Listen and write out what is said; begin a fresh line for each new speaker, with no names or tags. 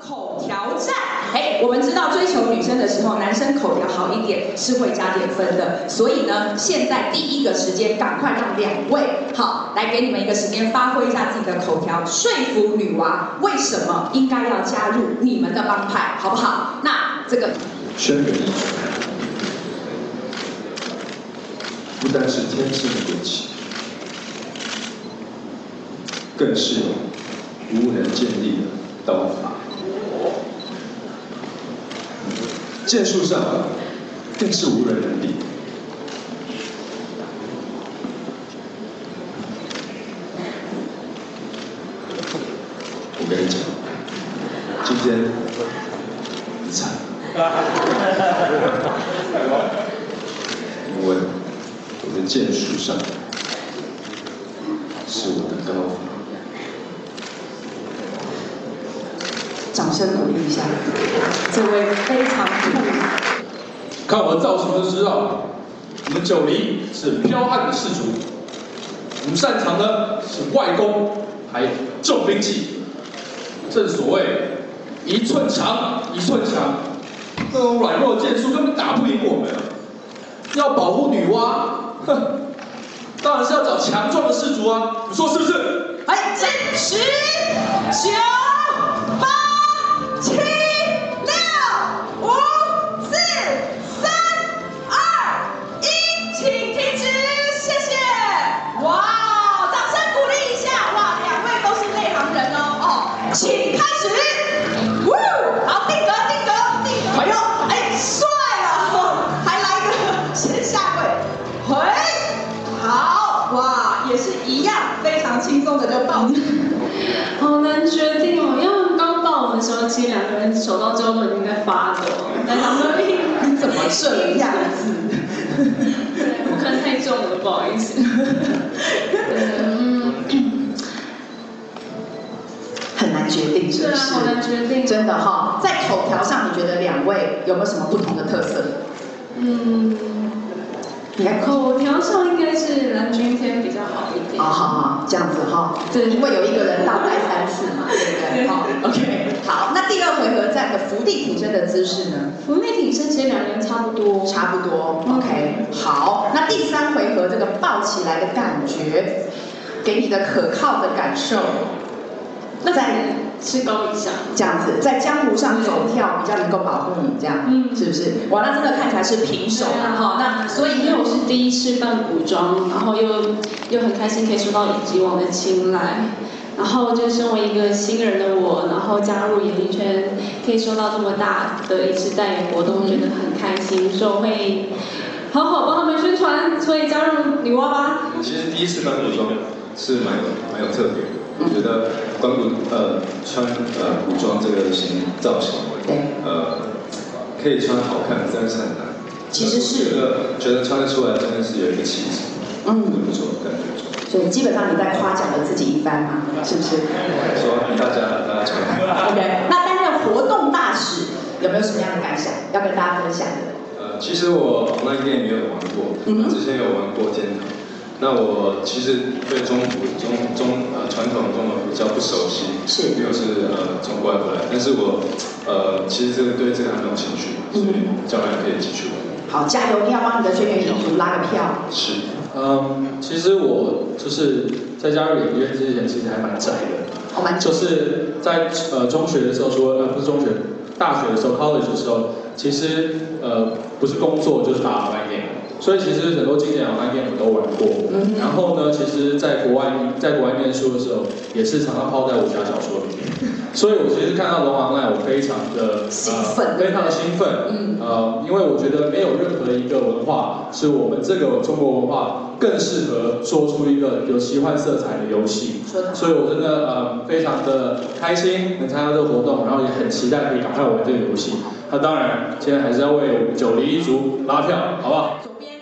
口条战，哎，我们知道追求女生的时候，男生口条好一点是会加点分的。所以呢，现在第一个时间，赶快让两位好来给你们一个时间，发挥一下自己的口条，说服女娃为什么应该要加入你们的帮派，好不好？那这个
轩辕一族，不单是天生的贵气，更是无人见地的刀法。剑术上更是无人能敌。我跟你讲，今天你惨，因为我的剑术上是我的刀法。
掌声鼓励一下，这位非常酷。
看我的造型就知道，我们九黎是彪悍的氏族，我们擅长的是外功，还有重兵器。正所谓一寸长一寸强，这种软弱剑术根本打不赢我们。要保护女娲，哼，当然是要找强壮的氏族啊，你说是不是？
哎，真十九请开始。呜，好，定格，定格，定格。哎呦，哎，帅啊！还来一个先下跪。嘿，好，哇，也是一样，非常轻松的就到。
好难决定哦，因为。的时候，其实两个人手到最后都已经在发抖，在想说
你怎么这样子？
我看太重了，不好意思。
决定，真的哈。在口条上，你觉得两位有没有什么不同的特色？嗯，
你看口条上应该是蓝军天比较好一点。
好好好，这样子哈。对，因为有一个人倒带三次嘛，对不对？好，OK。好，那第二回合站的伏地挺身的姿势呢？
伏地挺身其实两人差不多，
差不多。OK，好，那第三回合这个抱起来的感觉，给你的可靠的感受，
那在是高以上，
这样子，在江湖上走跳比较能够保护你，这样，嗯，是不是？哇，那真的看起来是平手了哈。那
所以因为我是第一次扮古装，然后又又很开心可以受到以往的青睐。然后就身为一个新人的我，然后加入演艺圈，可以收到这么大的一次代言活动，觉得很开心，所以我会好好帮他们宣传，所以加入女娲吧。
其实第一次扮古装是蛮有蛮有特别的，我觉得关谷呃穿呃古装这个型造型，
对，
呃可以穿好看，真的是很难。
其实是
觉得觉得穿得出来，真的是有一个气质，嗯，不错，感觉。
所以基本上你在夸奖了自己一番嘛，是不是？
说大家大家
OK，那担任活动大使有没有什么样的感想要跟大家分享的？
呃，其实我 online game 也有玩过，嗯，之前有玩过天堂。那我其实对中国中中呃传统中文比较不熟悉，
是，
又是呃从国外回来，但是我呃其实这个对这个很有兴趣，所以将来可以继续玩。
好，加油！一定要帮你的轩辕一族拉个票。
是。
嗯，其实我就是在加入演艺圈之前，其实还蛮宅的。就是在呃中学的时候，说呃不是中学，大学的时候，college 的时候，其实呃不是工作就是打所以其实很多经典 online game 我都玩过。然后呢，其实在国外在国外念书的时候，也是常常泡在武侠小说里面。所以我其实看到龙王奈，我非常的
兴奋，
非常的兴奋。嗯，呃，因为我觉得没有任何一个文化是我们这个中国文化更适合说出一个有奇幻色彩的游戏。所以我真的呃非常的开心能参加这个活动，然后也很期待可以赶快玩这个游戏。那当然，现在还是要为九黎一族拉票，好不好？
左边。